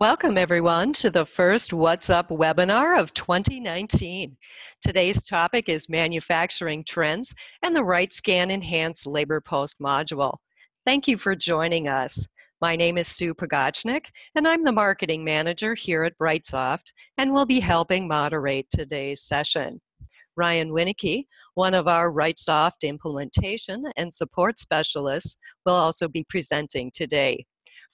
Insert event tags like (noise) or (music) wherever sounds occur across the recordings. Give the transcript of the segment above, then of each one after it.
Welcome, everyone, to the first What's Up webinar of 2019. Today's topic is manufacturing trends and the riteSCAN Enhanced Labor Post module. Thank you for joining us. My name is Sue Pogachnik, and I'm the marketing manager here at RiteSoft, and will be helping moderate today's session. Ryan Winnicky, one of our RiteSoft implementation and support specialists, will also be presenting today.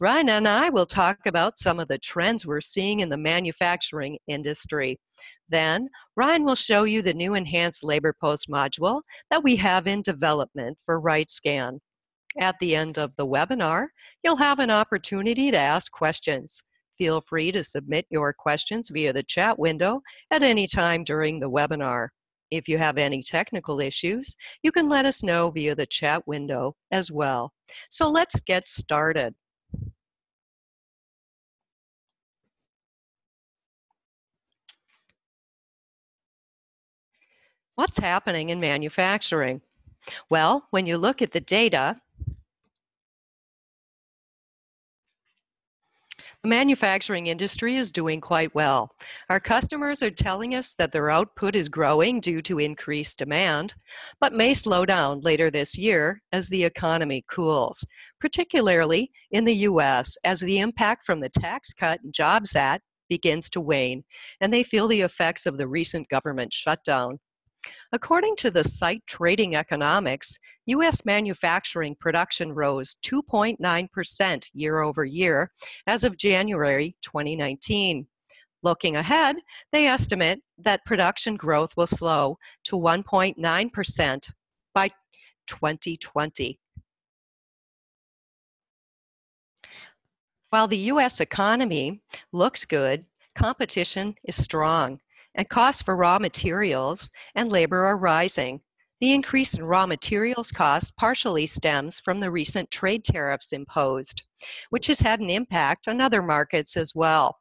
Ryan and I will talk about some of the trends we're seeing in the manufacturing industry. Then, Ryan will show you the new enhanced labor post module that we have in development for riteSCAN. At the end of the webinar, you'll have an opportunity to ask questions. Feel free to submit your questions via the chat window at any time during the webinar. If you have any technical issues, you can let us know via the chat window as well. So let's get started. What's happening in manufacturing? Well, when you look at the data, the manufacturing industry is doing quite well. Our customers are telling us that their output is growing due to increased demand, but may slow down later this year as the economy cools, particularly in the US as the impact from the Tax Cut and Jobs Act begins to wane and they feel the effects of the recent government shutdown. According to the site Trading Economics, U.S. manufacturing production rose 2.9% year over year as of January 2019. Looking ahead, they estimate that production growth will slow to 1.9% by 2020. While the U.S. economy looks good, competition is strong and costs for raw materials and labor are rising. The increase in raw materials costs partially stems from the recent trade tariffs imposed, which has had an impact on other markets as well.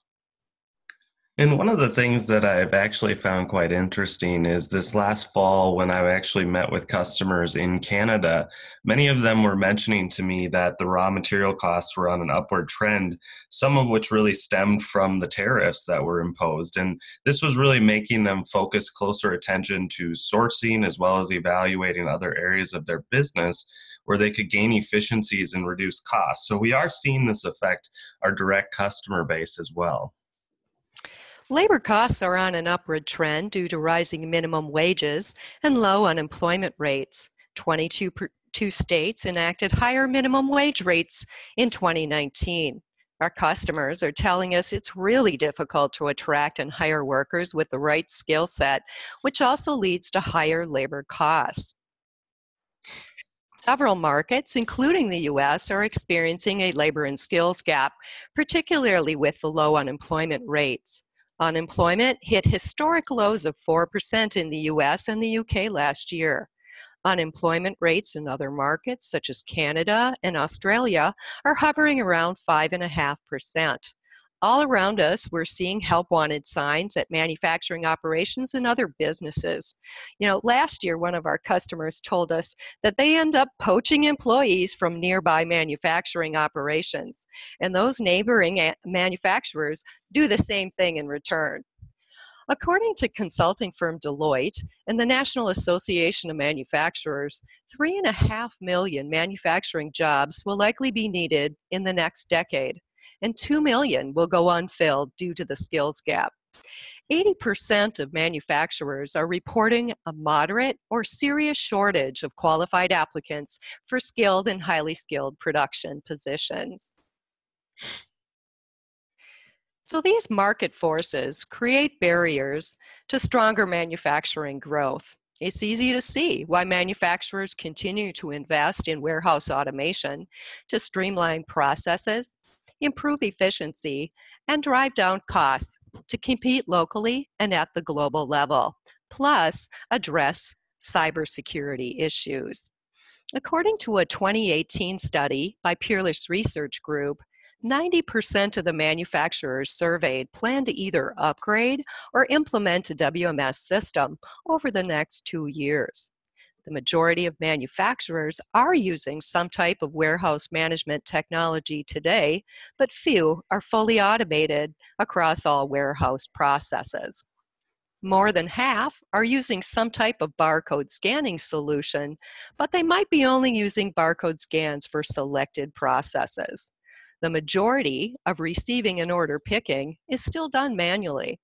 And one of the things that I've actually found quite interesting is this last fall when I actually met with customers in Canada, many of them were mentioning to me that the raw material costs were on an upward trend, some of which really stemmed from the tariffs that were imposed. And this was really making them focus closer attention to sourcing as well as evaluating other areas of their business where they could gain efficiencies and reduce costs. So we are seeing this affect our direct customer base as well. Labor costs are on an upward trend due to rising minimum wages and low unemployment rates. 22 two states enacted higher minimum wage rates in 2019. Our customers are telling us it's really difficult to attract and hire workers with the right skill set, which also leads to higher labor costs. Several markets, including the US, are experiencing a labor and skills gap, particularly with the low unemployment rates. Unemployment hit historic lows of 4% in the US and the UK last year. Unemployment rates in other markets, such as Canada and Australia, are hovering around 5.5%. All around us, we're seeing help wanted signs at manufacturing operations and other businesses. You know, last year, one of our customers told us that they end up poaching employees from nearby manufacturing operations, and those neighboring manufacturers do the same thing in return. According to consulting firm Deloitte and the National Association of Manufacturers, three and a half million manufacturing jobs will likely be needed in the next decade and 2 million will go unfilled due to the skills gap. 80% of manufacturers are reporting a moderate or serious shortage of qualified applicants for skilled and highly skilled production positions. So these market forces create barriers to stronger manufacturing growth. It's easy to see why manufacturers continue to invest in warehouse automation to streamline processes improve efficiency, and drive down costs to compete locally and at the global level, plus address cybersecurity issues. According to a 2018 study by Peerless Research Group, 90% of the manufacturers surveyed plan to either upgrade or implement a WMS system over the next two years. The majority of manufacturers are using some type of warehouse management technology today, but few are fully automated across all warehouse processes. More than half are using some type of barcode scanning solution, but they might be only using barcode scans for selected processes. The majority of receiving and order picking is still done manually.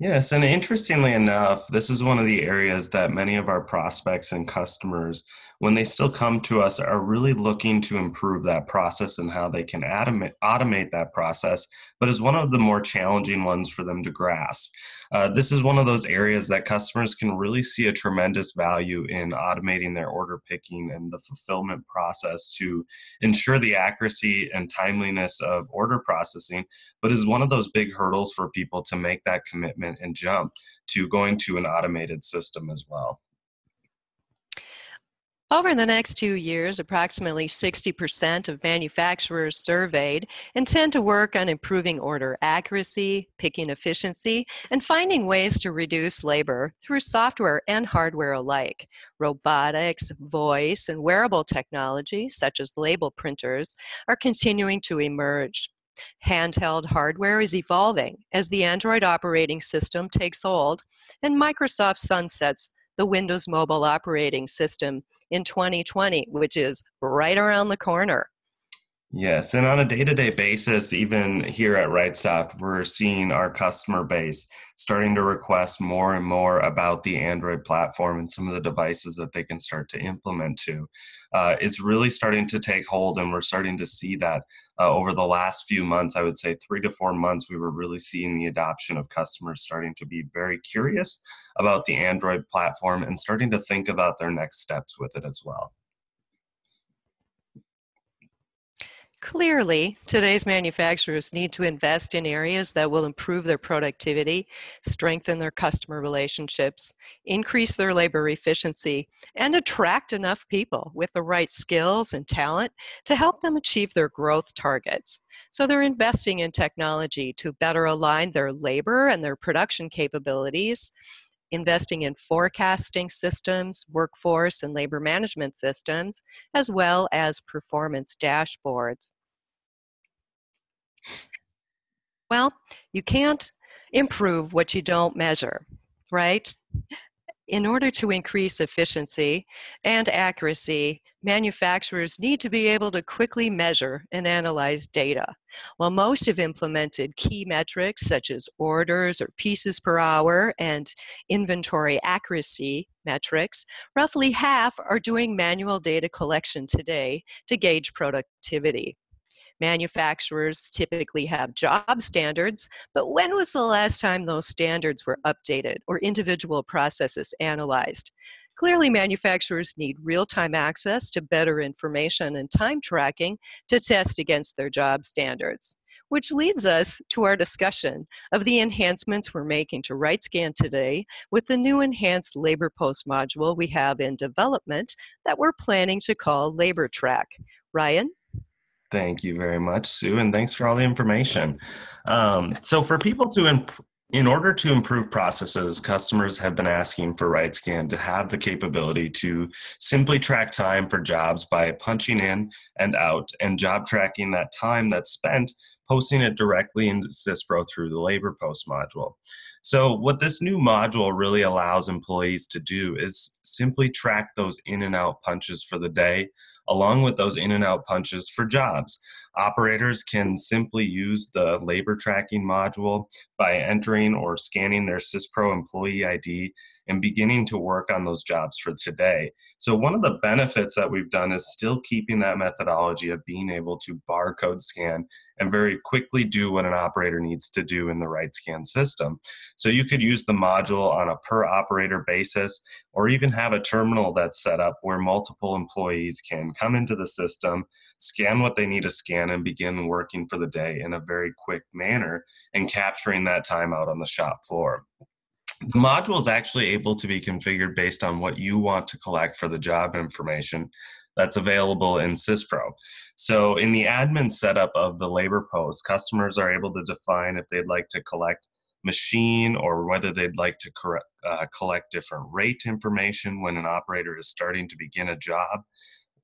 Yes, and interestingly enough, this is one of the areas that many of our prospects and customers when they still come to us are really looking to improve that process and how they can automate, automate that process, but is one of the more challenging ones for them to grasp. Uh, this is one of those areas that customers can really see a tremendous value in automating their order picking and the fulfillment process to ensure the accuracy and timeliness of order processing, but is one of those big hurdles for people to make that commitment and jump to going to an automated system as well. Over the next two years, approximately 60% of manufacturers surveyed intend to work on improving order accuracy, picking efficiency, and finding ways to reduce labor through software and hardware alike. Robotics, voice, and wearable technology, such as label printers, are continuing to emerge. Handheld hardware is evolving as the Android operating system takes hold and Microsoft sunsets the Windows Mobile operating system in 2020, which is right around the corner. Yes, and on a day to day basis, even here at RiteSoft, we're seeing our customer base starting to request more and more about the Android platform and some of the devices that they can start to implement to. Uh, it's really starting to take hold, and we're starting to see that uh, over the last few months. I would say three to four months, we were really seeing the adoption of customers starting to be very curious about the Android platform and starting to think about their next steps with it as well. Clearly, today's manufacturers need to invest in areas that will improve their productivity, strengthen their customer relationships, increase their labor efficiency, and attract enough people with the right skills and talent to help them achieve their growth targets. So they're investing in technology to better align their labor and their production capabilities investing in forecasting systems, workforce and labor management systems, as well as performance dashboards. Well, you can't improve what you don't measure, right? In order to increase efficiency and accuracy, manufacturers need to be able to quickly measure and analyze data. While most have implemented key metrics such as orders or pieces per hour and inventory accuracy metrics, roughly half are doing manual data collection today to gauge productivity. Manufacturers typically have job standards, but when was the last time those standards were updated or individual processes analyzed? Clearly, manufacturers need real time access to better information and time tracking to test against their job standards. Which leads us to our discussion of the enhancements we're making to riteSCAN today with the new enhanced labor post module we have in development that we're planning to call LaborTrack. Ryan? Thank you very much, Sue, and thanks for all the information. Um, so, for people to, imp- in order to improve processes, customers have been asking for riteSCAN to have the capability to simply track time for jobs by punching in and out and job tracking that time that's spent posting it directly into SYSPRO through the labor post module. So, what this new module really allows employees to do is simply track those in and out punches for the day along with those in and out punches for jobs. Operators can simply use the labor tracking module by entering or scanning their SYSPRO employee ID and beginning to work on those jobs for today. So, one of the benefits that we've done is still keeping that methodology of being able to barcode scan and very quickly do what an operator needs to do in the riteSCAN system. So, you could use the module on a per operator basis or even have a terminal that's set up where multiple employees can come into the system, scan what they need to scan, and begin working for the day in a very quick manner and capturing that time out on the shop floor the module is actually able to be configured based on what you want to collect for the job information that's available in SYSPRO. So, in the admin setup of the labor post, customers are able to define if they'd like to collect machine or whether they'd like to correct, uh, collect different rate information when an operator is starting to begin a job.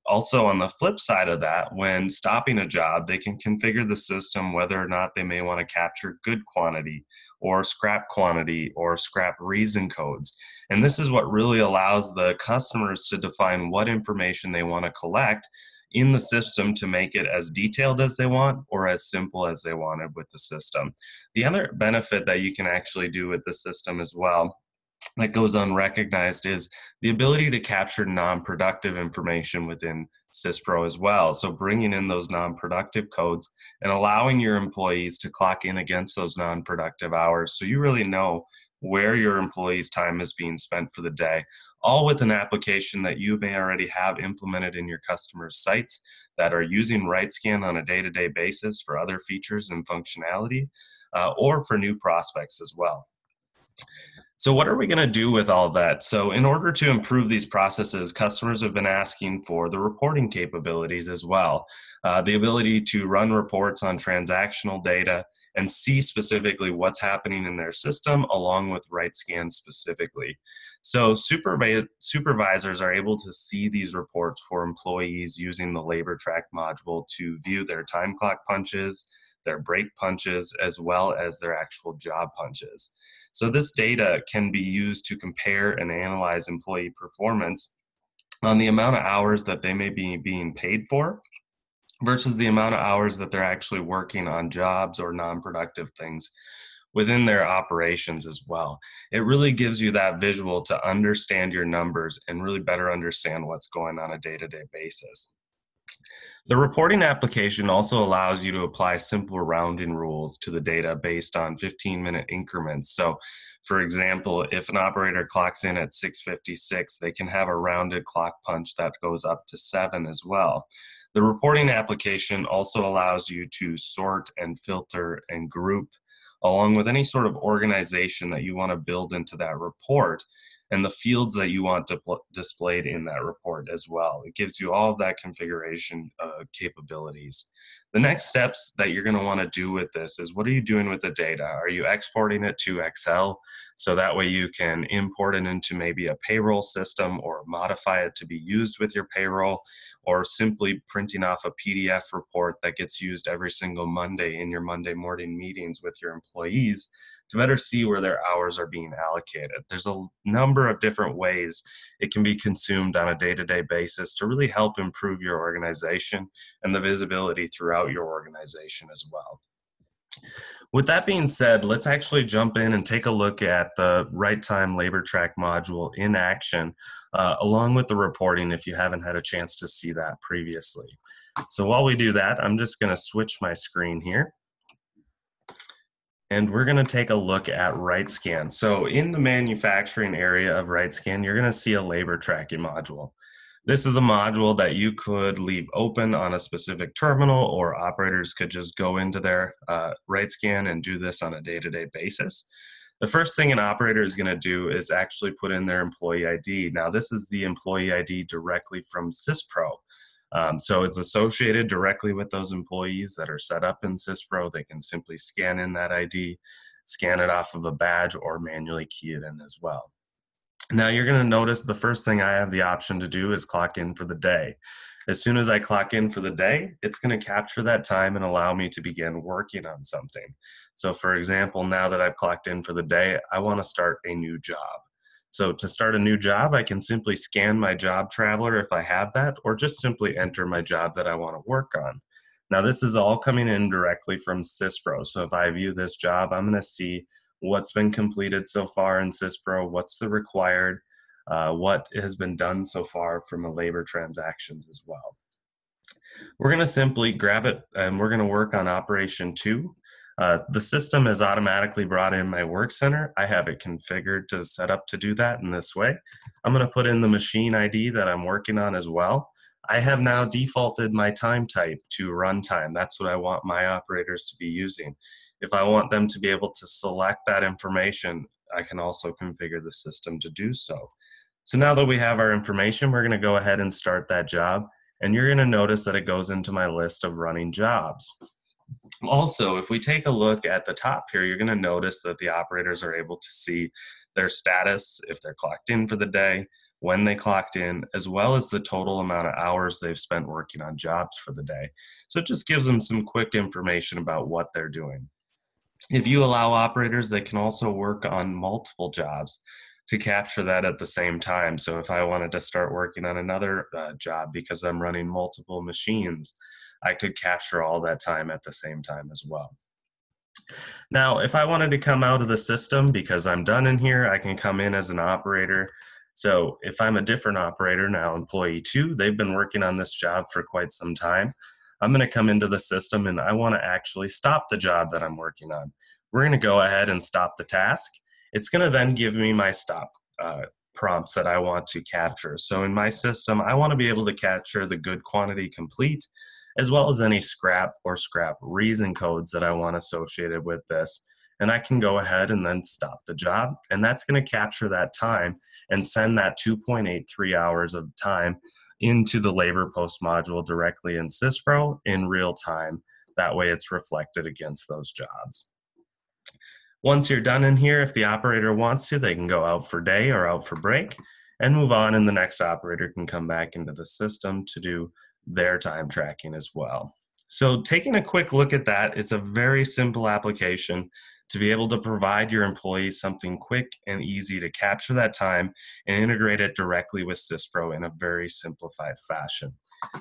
Also, on the flip side of that, when stopping a job, they can configure the system whether or not they may want to capture good quantity or scrap quantity or scrap reason codes. And this is what really allows the customers to define what information they want to collect in the system to make it as detailed as they want or as simple as they wanted with the system. The other benefit that you can actually do with the system as well that goes unrecognized is the ability to capture non-productive information within SYSPRO as well. So bringing in those non-productive codes and allowing your employees to clock in against those non-productive hours so you really know where your employees' time is being spent for the day, all with an application that you may already have implemented in your customers' sites that are using riteSCAN on a day to day basis for other features and functionality, uh, or for new prospects as well. So, what are we going to do with all that? So, in order to improve these processes, customers have been asking for the reporting capabilities as well. Uh, the ability to run reports on transactional data and see specifically what's happening in their system along with riteSCAN specifically. So supervi- supervisors are able to see these reports for employees using the labor track module to view their time clock punches, their break punches, as well as their actual job punches. So this data can be used to compare and analyze employee performance on the amount of hours that they may be being paid for versus the amount of hours that they're actually working on jobs or non-productive things within their operations as well. It really gives you that visual to understand your numbers and really better understand what's going on a day-to-day basis. The reporting application also allows you to apply simple rounding rules to the data based on 15 minute increments. So, for example, if an operator clocks in at 656, they can have a rounded clock punch that goes up to 7 as well. The reporting application also allows you to sort and filter and group along with any sort of organization that you want to build into that report and the fields that you want displayed in that report as well. It gives you all of that configuration uh, capabilities. The next steps that you're going to want to do with this is what are you doing with the data? Are you exporting it to Excel so that way you can import it into maybe a payroll system or modify it to be used with your payroll or simply printing off a PDF report that gets used every single Monday in your Monday morning meetings with your employees to better see where their hours are being allocated. There's a number of different ways it can be consumed on a day to day basis to really help improve your organization and the visibility throughout your organization as well. With that being said, let's actually jump in and take a look at the right time labor track module in action, uh, along with the reporting if you haven't had a chance to see that previously. So while we do that, I'm just going to switch my screen here and we're going to take a look at riteSCAN. So in the manufacturing area of riteSCAN, you're going to see a labor tracking module. This is a module that you could leave open on a specific terminal or operators could just go into their uh, riteSCAN and do this on a day-to-day -day basis. The first thing an operator is going to do is actually put in their employee ID. Now this is the employee ID directly from SYSPRO. Um, so it's associated directly with those employees that are set up in SYSPRO. They can simply scan in that ID, scan it off of a badge, or manually key it in as well. Now you're going to notice the first thing I have the option to do is clock in for the day. As soon as I clock in for the day, it's going to capture that time and allow me to begin working on something. So for example, now that I've clocked in for the day, I want to start a new job. So to start a new job, I can simply scan my job traveler if I have that, or just simply enter my job that I want to work on. Now this is all coming in directly from SYSPRO. So if I view this job, I'm going to see what's been completed so far in SYSPRO, what's the required, uh, what has been done so far from the labor transactions as well. We're going to simply grab it and we're going to work on operation two. Uh, the system has automatically brought in my work center. I have it configured to set up to do that in this way. I'm going to put in the machine ID that I'm working on as well. I have now defaulted my time type to runtime. That's what I want my operators to be using. If I want them to be able to select that information, I can also configure the system to do so. So now that we have our information, we're going to go ahead and start that job. And you're going to notice that it goes into my list of running jobs. Also, if we take a look at the top here, you're going to notice that the operators are able to see their status, if they're clocked in for the day, when they clocked in, as well as the total amount of hours they've spent working on jobs for the day. So it just gives them some quick information about what they're doing. If you allow operators, they can also work on multiple jobs to capture that at the same time. So if I wanted to start working on another uh, job because I'm running multiple machines, I could capture all that time at the same time as well. Now, if I wanted to come out of the system because I'm done in here, I can come in as an operator. So if I'm a different operator now, employee two, they've been working on this job for quite some time. I'm going to come into the system and I want to actually stop the job that I'm working on. We're going to go ahead and stop the task. It's going to then give me my stop uh, prompts that I want to capture. So in my system, I want to be able to capture the good quantity complete, as well as any scrap or scrap reason codes that I want associated with this. And I can go ahead and then stop the job. And that's going to capture that time and send that 2.83 hours of time into the labor post module directly in SYSPRO in real time. That way it's reflected against those jobs. Once you're done in here, if the operator wants to, they can go out for day or out for break and move on, and the next operator can come back into the system to do their time tracking as well. So, taking a quick look at that, it's a very simple application to be able to provide your employees something quick and easy to capture that time and integrate it directly with SYSPRO in a very simplified fashion.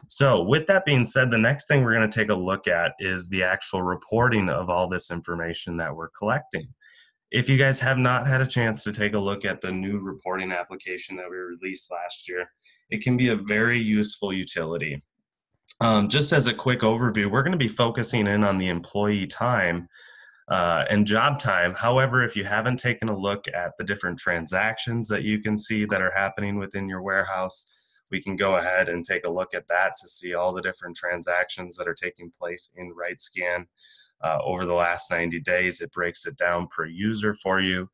So, with that being said, the next thing we're going to take a look at is the actual reporting of all this information that we're collecting. If you guys have not had a chance to take a look at the new reporting application that we released last year, it can be a very useful utility. Um, just as a quick overview, we're going to be focusing in on the employee time uh, and job time. However, if you haven't taken a look at the different transactions that you can see that are happening within your warehouse, we can go ahead and take a look at that to see all the different transactions that are taking place in riteSCAN uh, over the last 90 days. It breaks it down per user for you,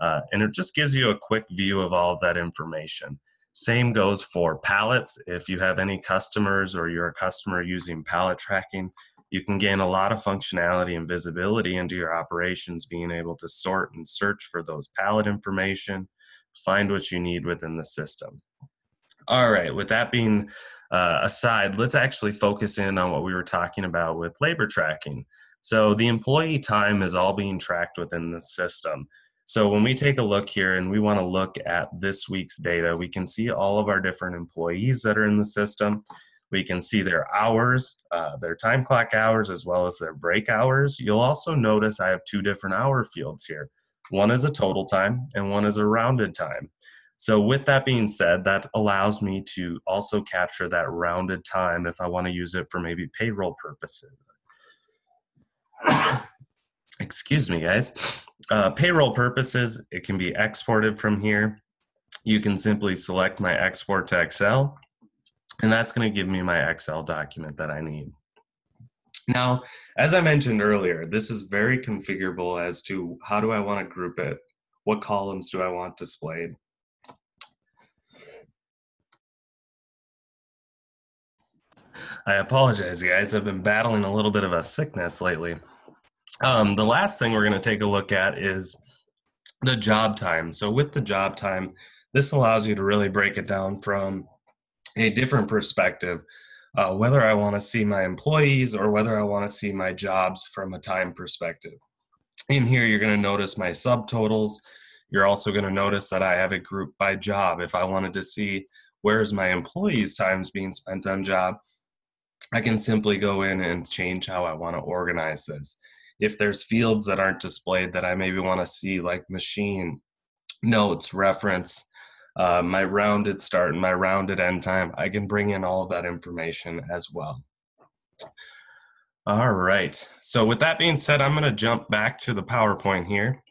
uh, and it just gives you a quick view of all of that information. Same goes for pallets. If you have any customers or you're a customer using pallet tracking, you can gain a lot of functionality and visibility into your operations, being able to sort and search for those pallet information, find what you need within the system. All right, with that being uh, aside, let's actually focus in on what we were talking about with labor tracking. So the employee time is all being tracked within the system. So when we take a look here and we want to look at this week's data, we can see all of our different employees that are in the system. We can see their hours, uh, their time clock hours, as well as their break hours. You'll also notice I have two different hour fields here. One is a total time and one is a rounded time. So with that being said, that allows me to also capture that rounded time if I want to use it for maybe payroll purposes. (coughs) Excuse me, guys. Uh, payroll purposes, it can be exported from here. You can simply select my export to Excel, and that's going to give me my Excel document that I need. Now, as I mentioned earlier, this is very configurable as to how do I want to group it? What columns do I want displayed? I apologize, guys. I've been battling a little bit of a sickness lately. Um, the last thing we're going to take a look at is the job time. So, with the job time, this allows you to really break it down from a different perspective, uh, whether I want to see my employees or whether I want to see my jobs from a time perspective. In here, you're going to notice my subtotals. You're also going to notice that I have it grouped by job. If I wanted to see where's my employees' times being spent on job, I can simply go in and change how I want to organize this. If there's fields that aren't displayed that I maybe want to see, like machine, notes, reference, uh, my rounded start and my rounded end time, I can bring in all of that information as well. All right, so with that being said, I'm going to jump back to the PowerPoint here.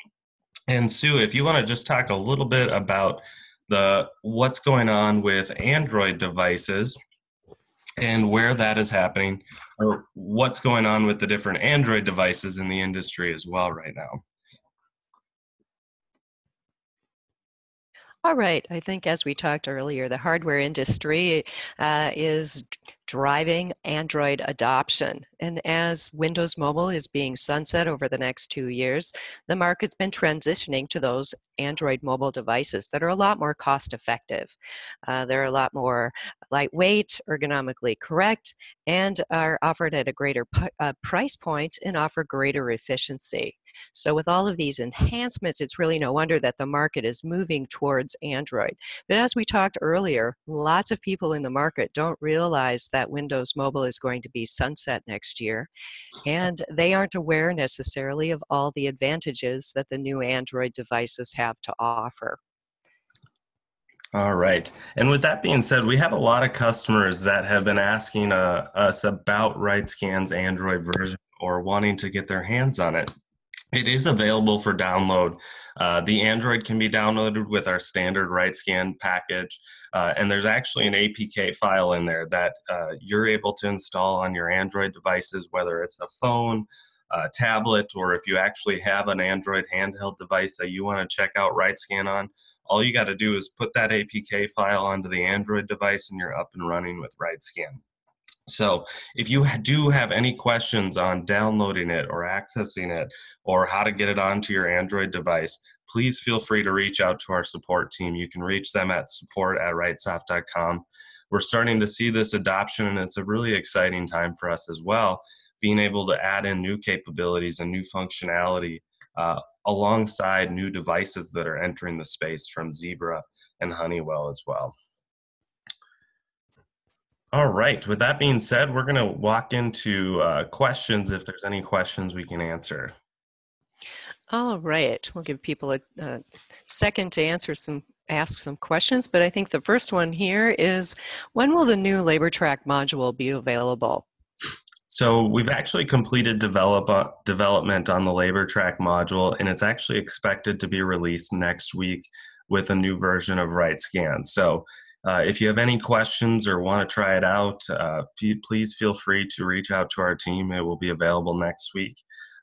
And Sue, if you want to just talk a little bit about the what's going on with Android devices and where that is happening or what's going on with the different Android devices in the industry as well right now. All right. I think as we talked earlier, the hardware industry uh, is driving Android adoption. And as Windows Mobile is being sunset over the next two years, the market's been transitioning to those Android mobile devices that are a lot more cost effective. Uh, they're a lot more lightweight, ergonomically correct, and are offered at a greater uh, price point and offer greater efficiency. So, with all of these enhancements, it's really no wonder that the market is moving towards Android. But as we talked earlier, lots of people in the market don't realize that Windows Mobile is going to be sunset next year, and they aren't aware necessarily of all the advantages that the new Android devices have to offer. All right. And with that being said, we have a lot of customers that have been asking uh, us about riteSCAN's Android version or wanting to get their hands on it. It is available for download. Uh, the Android can be downloaded with our standard riteSCAN package, uh, and there's actually an APK file in there that uh, you're able to install on your Android devices, whether it's a phone, a tablet, or if you actually have an Android handheld device that you want to check out riteSCAN on. All you got to do is put that APK file onto the Android device, and you're up and running with riteSCAN. So, if you do have any questions on downloading it or accessing it or how to get it onto your Android device, please feel free to reach out to our support team. You can reach them at support at ritesoft.com. We're starting to see this adoption, and it's a really exciting time for us as well, being able to add in new capabilities and new functionality uh, alongside new devices that are entering the space from Zebra and Honeywell as well. All right. With that being said, we're going to walk into uh, questions if there's any questions we can answer. All right. We'll give people a, a second to answer some ask some questions, but I think the first one here is when will the new labor track module be available? So we've actually completed develop, uh, development on the labor track module, and it's actually expected to be released next week with a new version of riteSCAN. So uh, if you have any questions or want to try it out, uh, please feel free to reach out to our team. It will be available next week,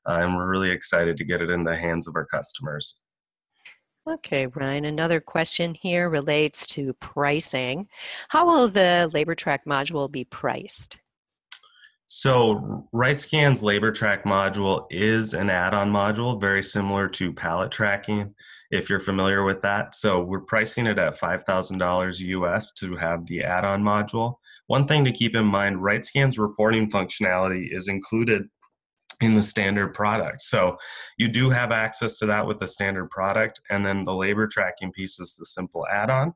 uh, and we're really excited to get it in the hands of our customers. Okay, Ryan, another question here relates to pricing. How will the LaborTrack module be priced? So, riteSCAN's labor track module is an add on module, very similar to pallet tracking if you're familiar with that. So we're pricing it at $5,000 US to have the add-on module. One thing to keep in mind, riteSCAN's reporting functionality is included in the standard product. So you do have access to that with the standard product, and then the labor tracking piece is the simple add-on,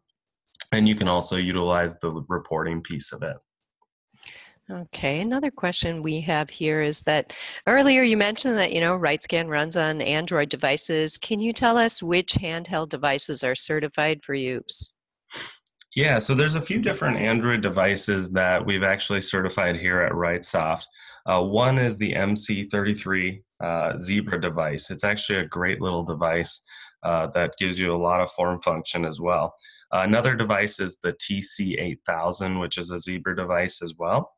and you can also utilize the reporting piece of it. Okay, another question we have here is that earlier you mentioned that you know riteSCAN runs on Android devices. Can you tell us which handheld devices are certified for use? Yeah, so there's a few different Android devices that we've actually certified here at RiteSoft. Uh, one is the MC33 uh, Zebra device. It's actually a great little device uh, that gives you a lot of form function as well. another device is the TC8000, which is a Zebra device as well.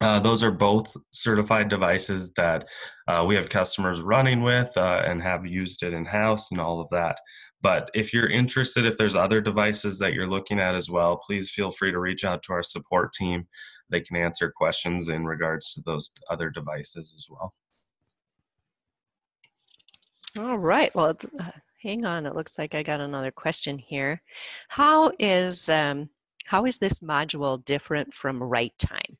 Uh, those are both certified devices that uh, we have customers running with uh, and have used it in house and all of that. But if you're interested, if there's other devices that you're looking at as well, please feel free to reach out to our support team. They can answer questions in regards to those other devices as well. All right. Well, uh, hang on. It looks like I got another question here. How is um, how is this module different from riteTIME?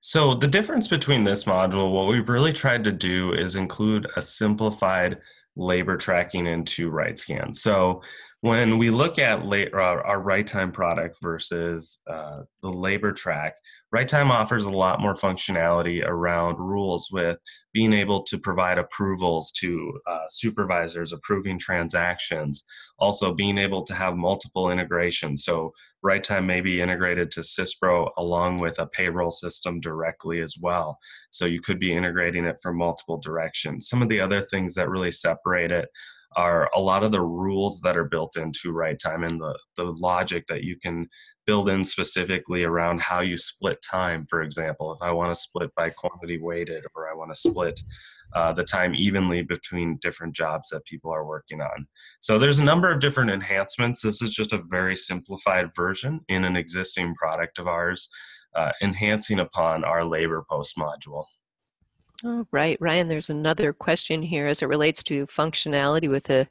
So the difference between this module, what we've really tried to do is include a simplified labor tracking into riteSCAN. So when we look at our, our riteTIME product versus uh, the labor track, riteTIME offers a lot more functionality around rules with being able to provide approvals to uh, supervisors approving transactions, also being able to have multiple integrations. So riteTIME may be integrated to SYSPRO along with a payroll system directly as well. So you could be integrating it from multiple directions. Some of the other things that really separate it are a lot of the rules that are built into right time and the, the logic that you can build in specifically around how you split time for example if i want to split by quantity weighted or i want to split uh, the time evenly between different jobs that people are working on. So there's a number of different enhancements. This is just a very simplified version in an existing product of ours, uh, enhancing upon our labor post module. Oh, right, Ryan, there's another question here as it relates to functionality with a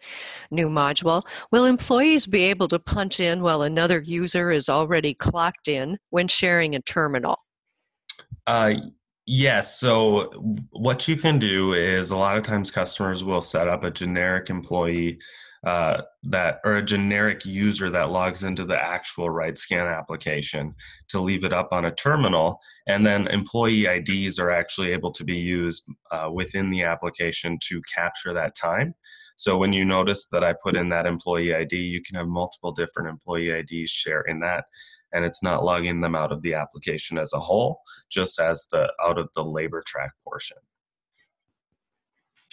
new module. Will employees be able to punch in while another user is already clocked in when sharing a terminal? Uh, yes. So, what you can do is a lot of times customers will set up a generic employee uh, that or a generic user that logs into the actual riteSCAN application to leave it up on a terminal and then employee ids are actually able to be used uh, within the application to capture that time so when you notice that i put in that employee id you can have multiple different employee ids share in that and it's not logging them out of the application as a whole just as the out of the labor track portion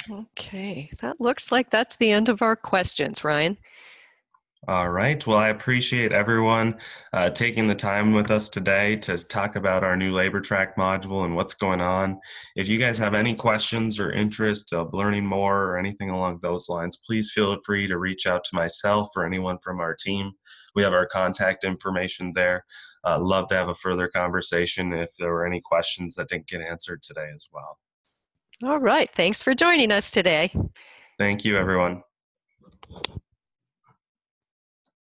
Okay, that looks like that's the end of our questions, Ryan. All right. Well, I appreciate everyone uh, taking the time with us today to talk about our new labor track module and what's going on. If you guys have any questions or interest of learning more or anything along those lines, please feel free to reach out to myself or anyone from our team. We have our contact information there. Uh, love to have a further conversation if there were any questions that didn't get answered today as well. All right. Thanks for joining us today. Thank you, everyone.